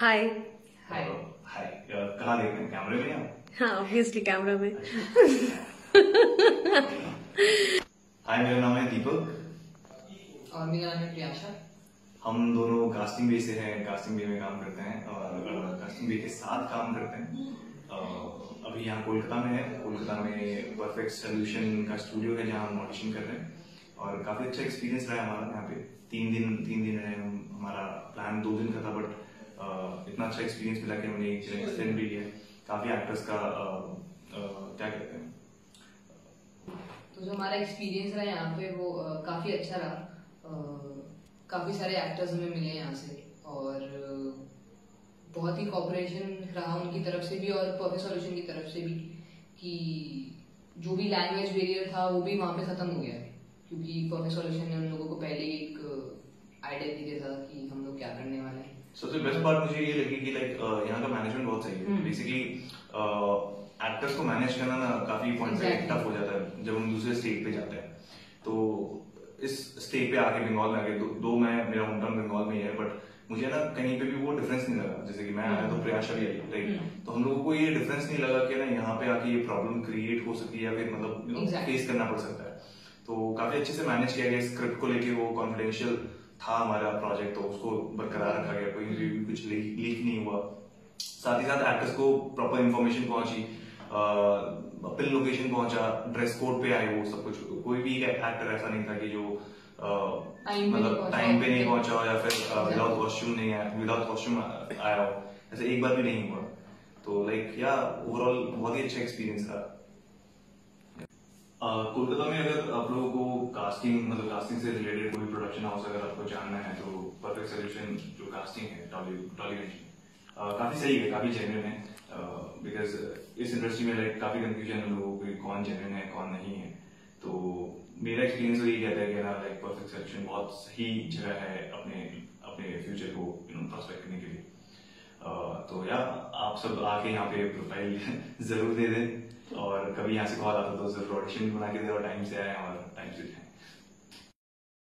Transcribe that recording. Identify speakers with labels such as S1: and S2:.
S1: हाय
S2: हाय
S3: हाय कहाँ देख रहे हैं? कैमरे में आप
S1: हाँ ऑब्वियसली कैमरा में।
S3: हाय मेरा नाम है दीपक।
S2: और मेरा नाम है प्रियाशा।
S3: हम दोनों कास्टिंग बे से हैं कास्टिंग बे में काम करते हैं और कास्टिंग बे के साथ काम करते हैं। अभी यहाँ कोलकाता में है। कोलकाता में परफेक्ट सोल्यूशन का स्टूडियो है जहाँ हम ऑडिशन कर रहे हैं। और काफ़ी अच्छा एक्सपीरियंस रहा है हमारा यहाँ पे। तीन दिन तीन दिन है हम हमारा प्लान दो दिन का था बट इतना अच्छा एक्सपीरियंस मिला कि हमने एक फ़िल्म भी लिया। काफ़ी एक्टर्स का क्या कहते हैं?
S2: तो जो हमारा एक्सपीरियंस रहा यहाँ पे वो काफ़ी अच्छा रहा। काफ़ी सारे एक्टर्स हमें मिले यहाँ से और बहुत ही कॉपरेशन रहा उनकी तरफ़ से भी और परफेक्ट सॉल्यूशन की तरफ़ से भी कि जो भी लैंग्वेज बैरियर था वो भी वहाँ पे खत्म हो गया क्योंकि परफेक्ट सॉल्यूशन ने हम लोगों को पहले एक आइडिया दिया था कि हम लोग क्या करने
S3: सबसे बेस्ट पार्ट मुझे ये लगी कि लाइक यहाँ का मैनेजमेंट बहुत सही है। बेसिकली एक्टर्स को मैनेज करना ना काफ़ी पॉइंट पे टफ हो जाता है जब हम दूसरे स्टेट पे जाते हैं। तो इस स्टेट पे आके बंगाल में आके दो, दो मैं मेरा होम टाउन बंगाल में ही है बट मुझे ना कहीं पे भी वो डिफरेंस नहीं लगा। जैसे कि मैं आया तो प्रयाशा भी आई राइट
S2: हम्म।
S3: तो हम लोगों को ये डिफरेंस नहीं लगा कि ना यहाँ पे आके ये प्रॉब्लम क्रिएट हो सकती है या फिर मतलब फेस करना पड़ सकता है। तो काफ़ी अच्छे से मैनेज किया गया स्क्रिप्ट को लेके वो कॉन्फिडेंशियल था हमारा प्रोजेक्ट तो उसको बरकरार रखा गया कोई भी कुछ लीक नहीं हुआ। साथ ही साथ एक्टर्स को प्रॉपर इन्फॉर्मेशन पहुँची फ़िल्म लोकेशन पहुँचा ड्रेस कोड पे आए वो सब कुछ। कोई भी एक्टर ऐसा नहीं था कि जो मतलब टाइम पे नहीं पहुँचा या फिर विदाउट कॉस्ट्यूम नहीं आया विदाउट कॉस्ट्यूम आया हो। ऐसा एक बार भी नहीं हुआ। तो लाइक या ओवरऑल बहुत ही अच्छा एक्सपीरियंस था। कोलकाता में अगर आप लोगों को कास्टिंग मतलब कास्टिंग से रिलेटेड प्रोडक्शन हाउस अगर आपको जानना है तो परफेक्ट सोल्यूशन जो कास्टिंग है टॉलीवुड की काफ़ी सही है, काफ़ी जेन्युइन है। बिकॉज़ इस इंडस्ट्री में लाइक काफ़ी कंफ्यूजन है लोगों को कौन जेन्युइन है, कौन नहीं है। तो मेरा एक्सपीरियंस तो यही कहता है कि ना लाइक परफेक्ट सोल्यूशन बहुत सही जगह है अपने अपने फ्यूचर को यू नो प्रोस्पेक्ट करने के लिए। तो या, आप सब आके यहाँ पे प्रोफ़ाइल ज़रूर दे दें। और कभी यहाँ से कॉल आता तो ज़रूर ऑडिशन बना के दे और टाइम से आए और टाइम से जाएँ